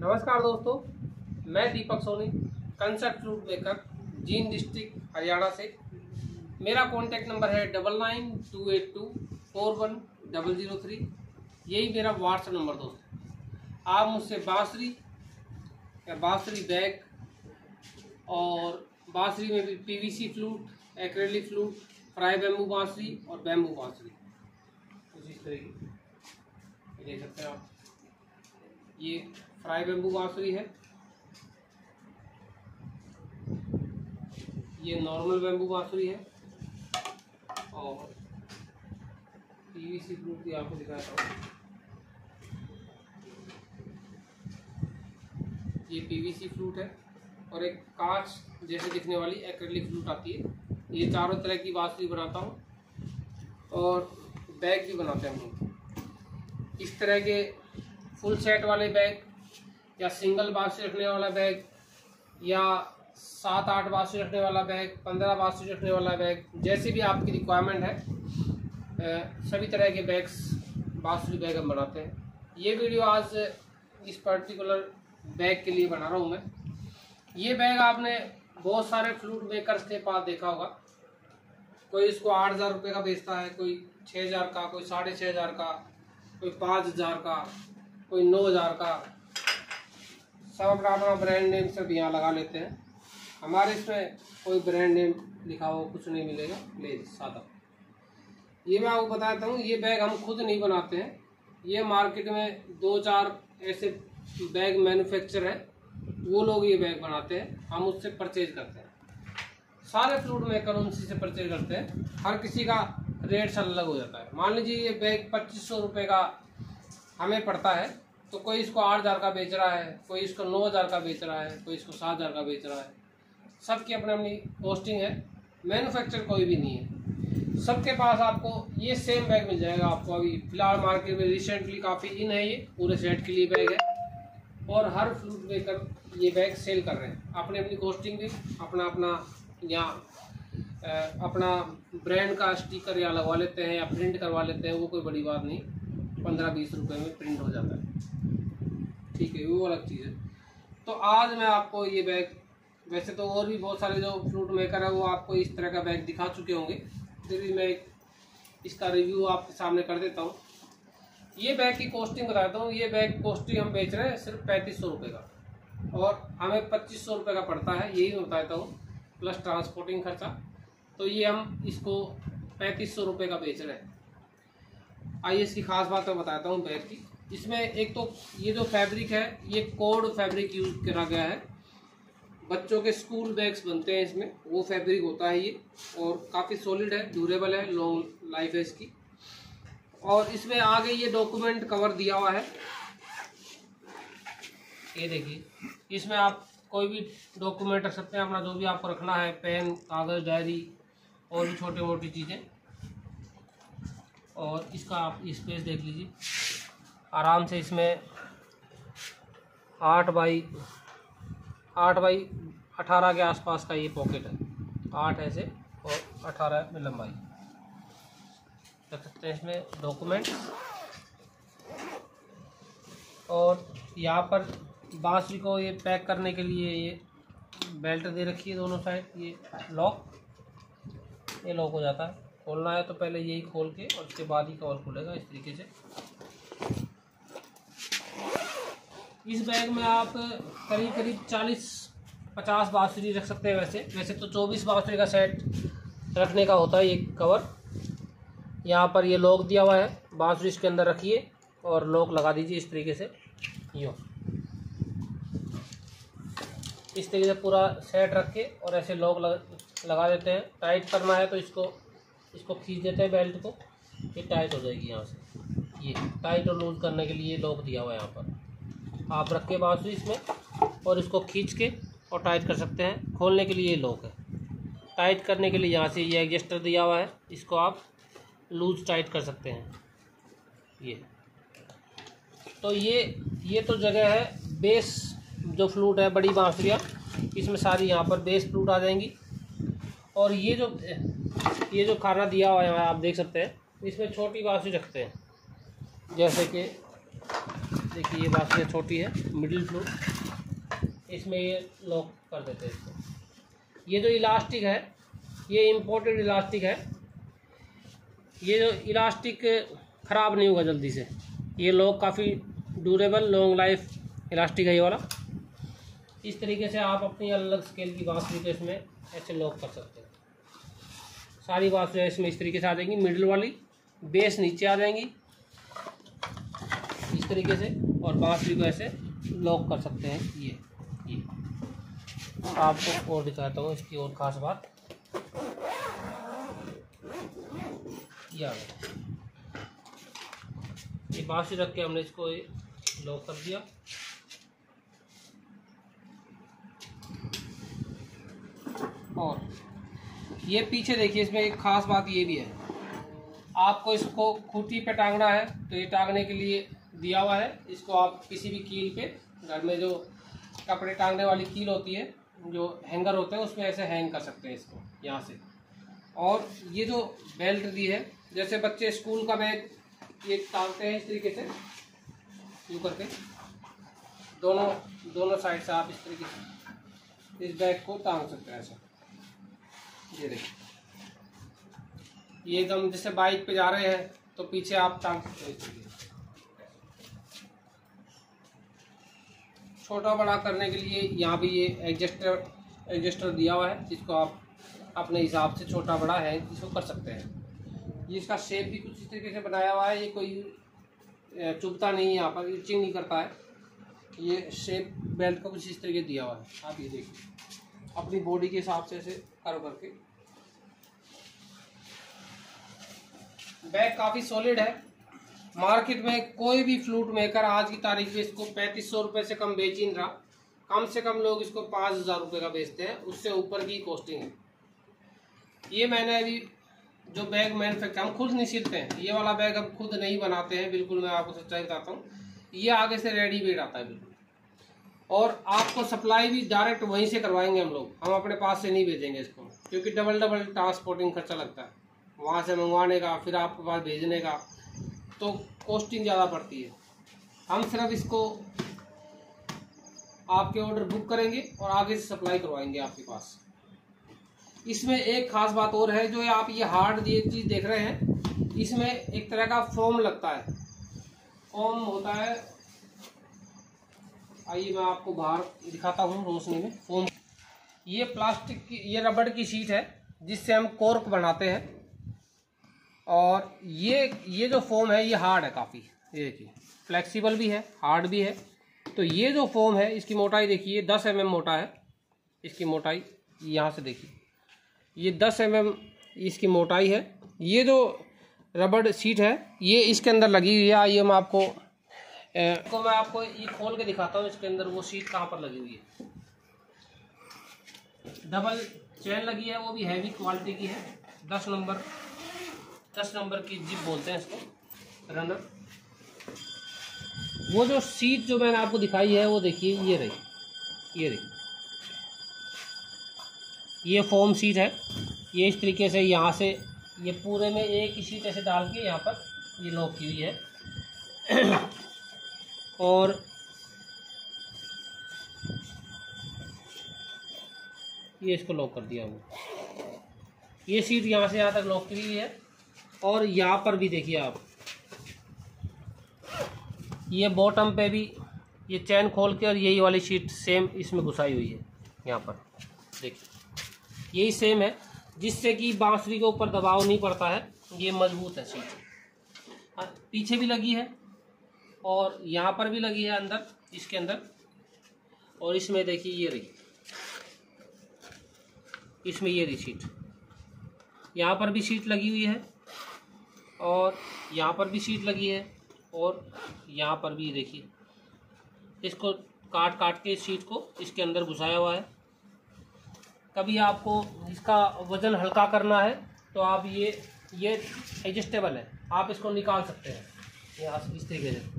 नमस्कार दोस्तों, मैं Deepak Soni concert flute maker Jind district Haryana से। मेरा कॉन्टैक्ट नंबर है double nine two eight two four one double zero three यही मेरा व्हाट्सएप नंबर दोस्तों। आप मुझसे बाँसुरी या बाँसुरी बैग और बाँसुरी में भी पीवीसी फ्लूट एक्रेलिक फ्लूट फ्राई बैम्बू बाँसुरी और बैम्बू बाँसुरी। कुछ इस तरह की। ये देख सकते हैं आप। ये फ्राई बेम्बू बांसुरी है। ये नॉर्मल बेम्बू बांसुरी है। और पीवीसी फ्रूट भी आपको दिखाता हूँ। ये पीवीसी फ्रूट है। और एक कांच जैसे दिखने वाली एक्रेलिक फ्रूट आती है। ये चारों तरह की बांसुरी बनाता हूँ। और बैग भी बनाते हैं हम लोग। इस तरह के फुल सेट वाले बैग या सिंगल बांसुरी रखने वाला बैग, या सात आठ बांसुरी रखने वाला बैग, पंद्रह बांसुरी रखने वाला बैग, जैसी भी आपकी रिक्वायरमेंट है सभी तरह के बैग्स बांसुरी बैग हम बनाते हैं। ये वीडियो आज इस पर्टिकुलर बैग के लिए बना रहा हूँ मैं। ये बैग आपने बहुत सारे फ्लूट मेकर्स के पास देखा होगा। कोई इसको आठ हज़ार रुपये का बेचता है, कोई छः हज़ार का, कोई साढ़े छः हज़ार का, कोई पाँच हज़ार का, कोई नौ हज़ार का। सब अपना अपना ब्रांड नेम सब यहाँ लगा लेते हैं। हमारे इसमें कोई ब्रांड नेम लिखा हो कुछ नहीं मिलेगा। ले सादा ये मैं आपको बताता हूँ, ये बैग हम खुद नहीं बनाते हैं। ये मार्केट में दो चार ऐसे बैग मैन्युफैक्चर है, वो लोग ये बैग बनाते हैं। हम उससे परचेज करते हैं। सारे फ्रूट मेकर उनसे से परचेज करते हैं। हर किसी का रेट अलग हो जाता है। मान लीजिए ये बैग पच्चीस सौ रुपये का हमें पड़ता है। तो कोई इसको आठ हज़ार का बेच रहा है, कोई इसको नौ हज़ार का बेच रहा है, कोई इसको सात हज़ार का बेच रहा है। सबकी अपनी अपनी पोस्टिंग है मैन्युफैक्चर कोई भी नहीं है। सबके पास आपको ये सेम बैग मिल जाएगा आपको। अभी फ़िलहाल मार्केट में रिसेंटली काफ़ी इन है ये, पूरे सेट के लिए बैग है। और हर फ्लूट मेकर ये बैग सेल कर रहे हैं। अपनी अपनी कोस्टिंग भी, अपना अपना यहाँ अपना ब्रांड का स्टिकर या लगवा लेते हैं या प्रिंट करवा लेते हैं, वो कोई बड़ी बात नहीं। पंद्रह बीस रुपए में प्रिंट हो जाता है। ठीक है, वो अलग चीज़ है। तो आज मैं आपको ये बैग, वैसे तो और भी बहुत सारे जो फ्रूट मेकर है, वो आपको इस तरह का बैग दिखा चुके होंगे। फिर भी मैं इसका रिव्यू आपके सामने कर देता हूँ। ये बैग की कॉस्टिंग बताता हूँ। ये बैग कॉस्टिंग हम बेच रहे हैं सिर्फ़ पैंतीस सौ रुपये का। और हमें पच्चीस सौ रुपये का पड़ता है, यही मैं बताता हूँ प्लस ट्रांसपोर्टिंग खर्चा। तो ये हम इसको पैंतीस सौ रुपये का बेच रहे हैं। आइए इसकी खास बात मैं बताता हूँ बैग की। इसमें एक तो ये जो फैब्रिक है, ये कोड फैब्रिक यूज़ करा गया है। बच्चों के स्कूल बैग्स बनते हैं इसमें, वो फैब्रिक होता है ये और काफ़ी सॉलिड है ड्यूरेबल है लॉन्ग लाइफ है इसकी। और इसमें आगे ये डॉक्यूमेंट कवर दिया हुआ है। ये देखिए, इसमें आप कोई भी डॉक्यूमेंट रख सकते हैं, अपना जो भी आपको रखना है पेन कागज़ डायरी और भी छोटी मोटी चीज़ें। और इसका आप स्पेस देख लीजिए। आराम से इसमें आठ बाई आठ बाई अठारह के आसपास का ये पॉकेट है। आठ ऐसे और अठारह में लंबाई। रख सकते हैं इसमें डॉक्यूमेंट और यहाँ पर बांसुरी को ये पैक करने के लिए ये बेल्ट दे रखी है दोनों साइड ये लॉक ये लॉक हो जाता है। खोलना है तो पहले यही खोल के और उसके बाद ही कवर खुलेगा इस तरीके से। इस बैग में आप करीब करीब चालीस, पचास बाँसुरी रख सकते हैं वैसे। वैसे तो चौबीस बाँसुरी का सेट रखने का होता है ये कवर। यहाँ पर ये लॉक दिया हुआ है। बाँसुरी इसके अंदर रखिए और लॉक लगा दीजिए इस तरीके से। यूँ। इस तरीके से पूरा सेट रख के और ऐसे लॉक लगा देते हैं। टाइट करना है तो इसको इसको खींच देते हैं बेल्ट को। ये टाइट हो जाएगी यहाँ से। ये, टाइट और लूज करने के लिए लॉक दिया हुआ है यहाँ पर। आप रख के बाँसुरी इसमें और इसको खींच के और टाइट कर सकते हैं। खोलने के लिए ये लॉक है। टाइट करने के लिए यहाँ से ये एडजस्टर दिया हुआ है। इसको आप लूज टाइट कर सकते हैं। ये। तो ये ये तो जगह है बेस जो फ्लूट है, बड़ी बाँसुरियाँ इसमें सारी यहाँ पर बेस फ्लूट आ जाएँगी। और ये जो ये जो खाना दिया हुआ है, आप देख सकते हैं, इसमें छोटी बाँसुरी रखते हैं। जैसे कि देखिए, ये बात छोटी है मिडिल फ्लूट इसमें ये लॉक कर देते हैं इसको। ये जो इलास्टिक है, ये इम्पोर्टेड इलास्टिक है। ये जो इलास्टिक ख़राब नहीं होगा जल्दी से। ये लॉक काफ़ी ड्यूरेबल लॉन्ग लाइफ इलास्टिक है ये वाला। इस तरीके से आप अपनी अलग स्केल की बाँसुरी को इसमें ऐसे लॉक कर सकते हैं। सारी बाँसुरियाँ इसमें इस तरीके से आ जाएँगी मिडिल वाली। बेस नीचे आ जाएँगी। तरीके से और बाँसुरी को ऐसे लॉक कर सकते हैं। ये ये। आपको और दिखाता हूँ, इसकी और ख़ास बात। ये आ रख के हमने इसको लॉक कर दिया। और ये पीछे देखिए, इसमें एक ख़ास बात ये भी है। आपको इसको खूटी पे टांगना है तो ये टांगने के लिए दिया हुआ है। इसको आप किसी भी कील पे, घर में जो कपड़े टांगने वाली कील होती है, जो हैंगर होते हैं, उसमें ऐसे हैंग कर सकते हैं इसको, यहाँ से। और ये जो बेल्ट दी है, जैसे बच्चे स्कूल का बैग ये टांगते हैं इस तरीके से, यूँ करके, दोनों दोनों साइड से आप इस तरीके से इस बैग को टांग सकते हैं ऐसे। ये देखिए। ये एकदम जैसे बाइक पे जा रहे हैं तो पीछे आप टांग सकते हैं छोटा बड़ा करने के लिए यहाँ भी ये एडजस्टर एडजस्टर दिया हुआ है, जिसको आप अपने हिसाब से छोटा बड़ा है, इसको कर सकते हैं। ये इसका शेप भी कुछ इस तरीके से बनाया हुआ है, ये कोई चुभता नहीं है यहाँ पर इचिंग नहीं करता है। ये शेप बेल्ट का कुछ इस तरीके दिया हुआ है, आप ये देखिए। अपनी बॉडी के हिसाब से ऐसे कर करके। बैग काफ़ी सॉलिड है। मार्केट में कोई भी फ्लूट मेकर आज की तारीख में इसको पैंतीस सौ रुपये से कम बेच ही नहीं रहा। कम से कम लोग इसको पाँच हज़ार रुपये का बेचते हैं, उससे ऊपर की कॉस्टिंग है। ये मैंने अभी जो बैग मैनुफेक्चर हम खुद नहीं सिलते हैं, ये वाला बैग हम खुद नहीं बनाते हैं, बिल्कुल मैं आपको सच्चाई बताता हूँ। ये आगे से रेडीमेड आता है बिल्कुल। और आपको सप्लाई भी डायरेक्ट वहीं से करवाएँगे हम लोग। हम अपने पास से नहीं भेजेंगे इसको, क्योंकि डबल डबल ट्रांसपोर्टिंग खर्चा लगता है। वहाँ से मंगवाने का, फिर आपके पास भेजने का। तो कॉस्टिंग ज़्यादा पड़ती है। हम सिर्फ़ इसको आपके ऑर्डर बुक करेंगे और आगे से सप्लाई करवाएँगे आपके पास। इसमें एक खास बात और है, जो आप ये हार्ड ये चीज़ देख रहे हैं, इसमें एक तरह का फोम लगता है। फोम होता है, आइए मैं आपको बाहर दिखाता हूँ रोशनी में। फोम ये प्लास्टिक की ये रबड़ की शीट है, जिससे हम कोर्क बनाते हैं। और ये ये जो फोम है, ये हार्ड है काफ़ी। ये देखिए फ्लेक्सिबल भी है हार्ड भी है। तो ये जो फोम है, इसकी मोटाई देखिए, दस एम mm मोटा है। इसकी मोटाई यहाँ से देखिए। ये दस एम mm इसकी मोटाई है। ये जो रबड़ सीट है, ये इसके अंदर लगी हुई है। ये मैं आपको तो मैं आपको ये खोल के दिखाता हूँ, इसके अंदर वो सीट कहाँ पर लगी हुई है। डबल चैन लगी है, वो भी हैवी क्वालिटी की है। दस नंबर दस नंबर की जिप बोलते हैं इसको। रनर। वो जो सीट जो मैंने आपको दिखाई है वो देखिए ये रही ये रही। ये फोम सीट है। ये इस तरीके से यहाँ से ये पूरे में एक ही सीट ऐसे डाल के यहाँ पर ये लॉक की हुई है। और ये इसको लॉक कर दिया वो ये सीट यहाँ से यहाँ तक लॉक की हुई है। और यहाँ पर भी देखिए आप। ये बॉटम पे भी ये चैन खोल के और यही वाली शीट सेम इसमें घुसाई हुई है, यहाँ पर। देखिए, यही सेम है, जिससे कि बांसुरी के ऊपर दबाव नहीं पड़ता है, ये मज़बूत है शीट हाँ पीछे भी लगी है और यहाँ पर भी लगी है अंदर, इसके अंदर। और इसमें देखिए ये रही, इसमें ये रही शीट यहाँ पर भी शीट लगी हुई है। और यहाँ पर भी सीट लगी है और यहाँ पर भी, देखिए, इसको काट काट के इस सीट को इसके अंदर घुसाया हुआ है। कभी आपको इसका वज़न हल्का करना है तो आप ये ये एडजस्टेबल है। आप इसको निकाल सकते हैं यहाँ इस तरीके से।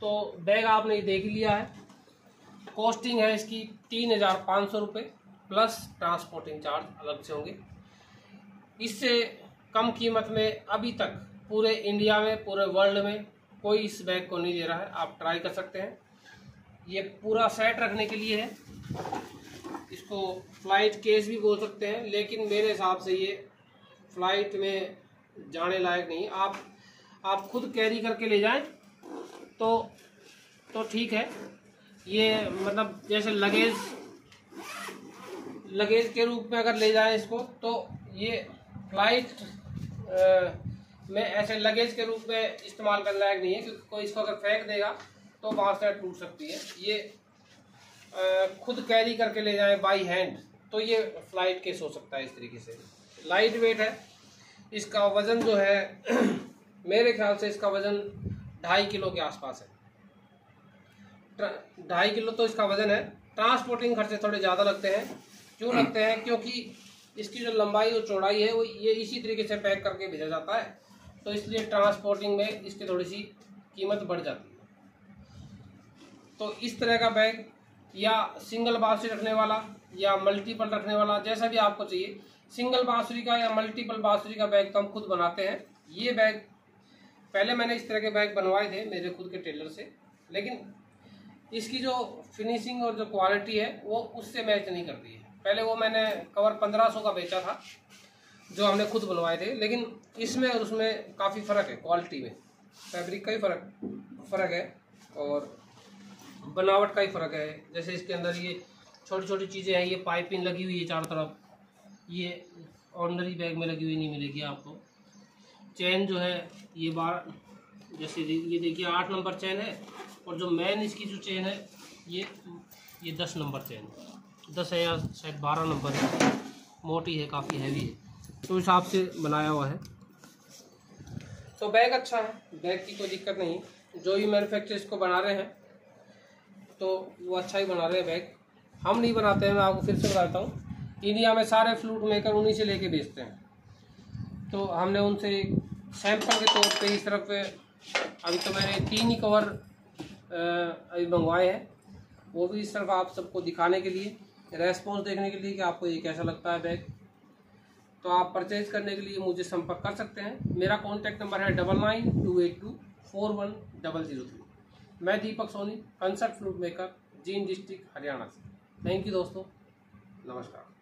तो बैग आपने देख लिया है। कॉस्टिंग है इसकी तीन हज़ार पाँच सौ रुपये प्लस ट्रांसपोर्टिंग चार्ज अलग से होंगे। इससे कम कीमत में अभी तक पूरे इंडिया में, पूरे वर्ल्ड में कोई इस बैग को नहीं दे रहा है। आप ट्राई कर सकते हैं। ये पूरा सेट रखने के लिए है। इसको फ़्लाइट केस भी बोल सकते हैं, लेकिन मेरे हिसाब से ये फ़्लाइट में जाने लायक नहीं। आप आप खुद कैरी करके ले जाएँ तो तो ठीक है। ये मतलब जैसे लगेज लगेज के रूप में अगर ले जाएँ इसको तो ये फ़्लाइट में ऐसे लगेज के रूप में इस्तेमाल करने लायक नहीं है, क्योंकि कोई इसको अगर फेंक देगा तो वहाँ से टूट सकती है। ये खुद कैरी करके ले जाए बाई हैंड तो ये फ़्लाइट केस हो सकता है इस तरीके से। लाइट वेट है। इसका वज़न जो है, मेरे ख्याल से इसका वज़न ढाई किलो के आसपास है। ढाई किलो तो इसका वज़न है। ट्रांसपोर्टिंग खर्चे थोड़े ज़्यादा लगते हैं। क्यों लगते हैं? क्योंकि इसकी जो लंबाई और चौड़ाई है, वो ये इसी तरीके से पैक करके भेजा जाता है। तो इसलिए ट्रांसपोर्टिंग में इसकी थोड़ी सी कीमत बढ़ जाती है। तो इस तरह का बैग या सिंगल बांसुरी रखने वाला या मल्टीपल रखने वाला, जैसा भी आपको चाहिए, सिंगल बांसुरी का या मल्टीपल बांसुरी का बैग तो हम खुद बनाते हैं। ये बैग, पहले मैंने इस तरह के बैग बनवाए थे मेरे खुद के टेलर से, लेकिन इसकी जो फिनिशिंग और जो क्वालिटी है, वो उससे मैच नहीं करती है। पहले वो मैंने कवर पंद्रह सौ का बेचा था, जो हमने खुद बनवाए थे, लेकिन इसमें और उसमें काफ़ी फ़र्क है क्वालिटी में। फैब्रिक का ही फ़र्क फ़र्क है और बनावट का ही फ़र्क है। जैसे इसके अंदर ये छोटी छोटी चीज़ें हैं, ये पाइपिंग लगी हुई है चारों तरफ़। ये ऑर्डनरी बैग में लगी हुई नहीं मिलेगी आपको। चैन जो है, ये बार, जैसे ये देखिए आठ नंबर चैन है और जो मेन इसकी जो चैन है, ये ये दस नंबर चैन दस है या शायद बारह नंबर है। मोटी है, काफ़ी हैवी है। तो हिसाब से बनाया हुआ है। तो बैग अच्छा है। बैग की कोई दिक्कत नहीं। जो भी मैन्युफैक्चर इसको बना रहे हैं तो वो अच्छा ही बना रहे हैं बैग हम नहीं बनाते हैं, मैं आपको फिर से बताता हूँ। इंडिया में सारे फ्लूट मेकर उन्हीं से लेके बेचते हैं। तो हमने उनसे सैंपल के तौर पे इस तरफ़, अभी तो मैंने तीन ही कवर अभी मंगवाए हैं। वो भी इस तरफ़ आप सबको दिखाने के लिए। रेस्पॉन्स देखने के लिए कि आपको ये कैसा लगता है बैग? तो आप परचेज करने के लिए मुझे संपर्क कर सकते हैं। मेरा कॉन्टैक्ट नंबर है double nine two eight two four one double zero three मैं Deepak Soni concert flute maker Jind district Haryana से। थैंक यू दोस्तों। नमस्कार।